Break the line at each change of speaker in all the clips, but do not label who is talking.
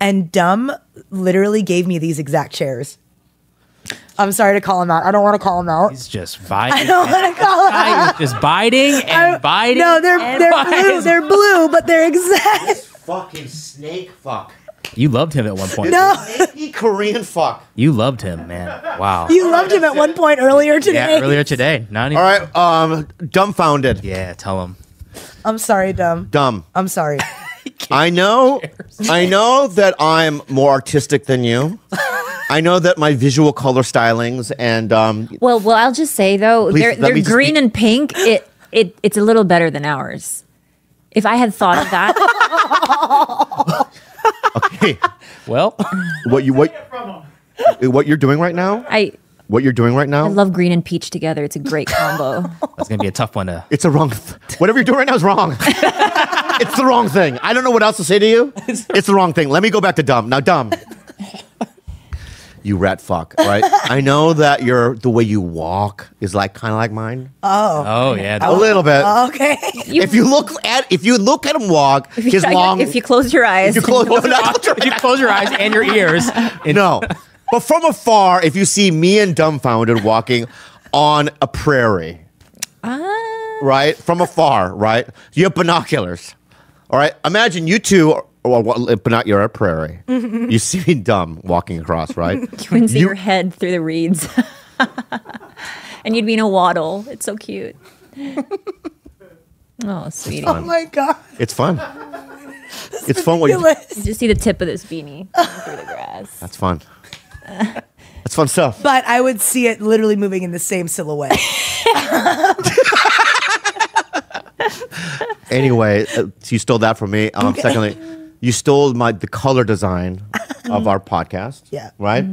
and Dumb literally gave me these exact chairs. I'm sorry to call him out. I don't want to call him out.
He's just biting.
I don't want to call him out.
Guy is just biting and
I-
biting.
No, they're
and
they're
biting.
blue. They're blue, but they're exact.
Fucking snake fuck.
You loved him at one point.
No,
Snaky Korean fuck.
You loved him, man. Wow.
you loved him at one point earlier today.
yeah, earlier today. Not even.
All right, um, Dumbfoundead.
Yeah, tell him.
I'm sorry, Dumb.
Dumb.
I'm sorry.
I know, I know that I'm more artistic than you. I know that my visual color stylings and um,
Well, well, I'll just say though,
Please,
they're they're green
be-
and pink. It it it's a little better than ours. If I had thought of that,
okay.
Well,
what you what what you're doing right now?
I
What you're doing right now?
I love green and peach together. It's a great combo.
that's gonna be a tough one to.
it's a wrong. Th- whatever you're doing right now is wrong. it's the wrong thing. I don't know what else to say to you. It's the wrong thing. Let me go back to dumb. Now, dumb. You rat fuck, right? I know that your the way you walk is like kind of like mine,
Oh oh yeah.
a little bit.
Oh, okay.
if you look at if you look at him walk, his long.
if you close your eyes,
you close, no, no,
if you close your eyes and your ears, and
no. But from afar, if you see me and Dumbfoundead walking on a prairie, ah. right? From afar, right? You have binoculars. All right. Imagine you two, are- well, what- uh, but not you're at a prairie. Mm-hmm. You see me dumb walking across, right?
you can see
You-
your head through the reeds, and you'd be in a waddle. It's so cute. Oh, sweetie.
Oh my god.
It's fun. It's fun. When you,
Ridiculous.
Just see the tip of this beanie through the grass.
that's fun. That's fun stuff.
But I would see it literally moving in the same silhouette.
Anyway, uh, so you stole that from me. Um, Secondly, you stole my the color design of our podcast.
Yeah.
Right.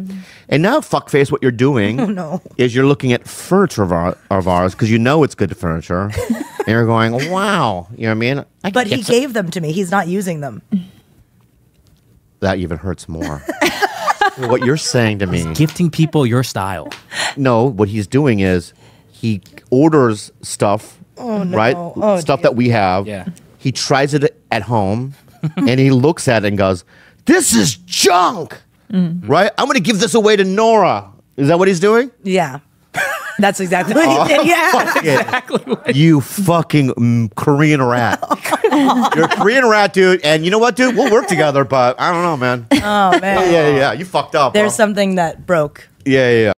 And now, fuckface, what you're doing
Oh, no.
is you're looking at furniture of, our, of ours because you know it's good furniture, and you're going, "Wow," you know what I mean? I
But he
some-
gave them to me. He's not using them.
that even hurts more. what you're saying to me,
gifting people your style.
no, what he's doing is he orders stuff, right?
Oh,
stuff
dear.
that we have.
Yeah.
He tries it at home, and he looks at it and goes, "This is junk." Right? I'm going to give this away to Nora. Is that what he's doing?
Yeah. That's exactly what he did. Yeah.
Exactly. you fucking mm, Korean rat. You're a Korean rat, dude. And you know what, dude? We'll work together, but I don't know, man.
Oh man.
yeah, yeah, yeah. You fucked up.
There's
bro.
something that broke.
Yeah, yeah, yeah.